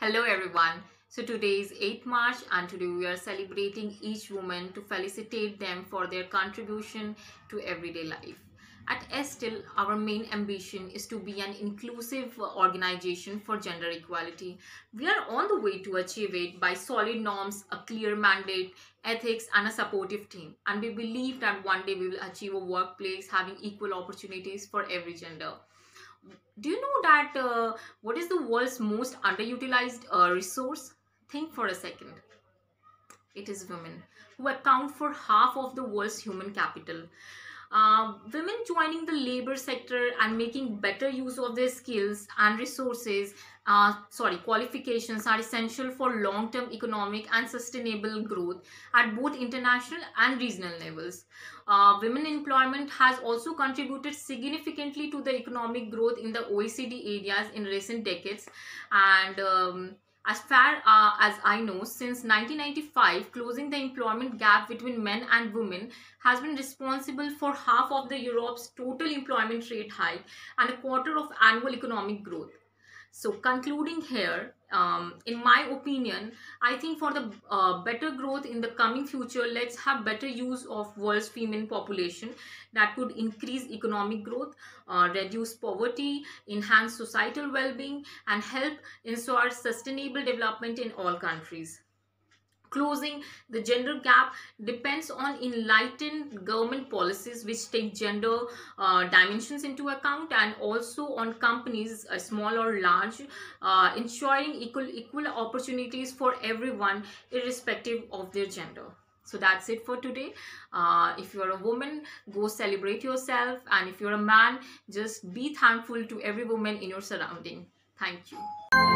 Hello everyone. So today is 8th March and today we are celebrating each woman to felicitate them for their contribution to everyday life. At Estel, our main ambition is to be an inclusive organization for gender equality. We are on the way to achieve it by solid norms, a clear mandate, ethics, and a supportive team. And we believe that one day we will achieve a workplace having equal opportunities for every gender do you know that uh, what is the world's most underutilized uh, resource think for a second it is women who account for half of the world's human capital uh, women joining the labor sector and making better use of their skills and resources uh, sorry qualifications are essential for long-term economic and sustainable growth at both international and regional levels. Uh, women employment has also contributed significantly to the economic growth in the oecd areas in recent decades. And um, as far uh, as I know, since 1995, closing the employment gap between men and women has been responsible for half of the Europe's total employment rate hike and a quarter of annual economic growth. So concluding here, um, in my opinion, I think for the uh, better growth in the coming future, let's have better use of world's female population that could increase economic growth, uh, reduce poverty, enhance societal well-being, and help ensure sustainable development in all countries closing the gender gap depends on enlightened government policies which take gender uh, dimensions into account and also on companies uh, small or large uh, ensuring equal equal opportunities for everyone irrespective of their gender. So that's it for today. Uh, if you're a woman go celebrate yourself and if you're a man just be thankful to every woman in your surrounding. Thank you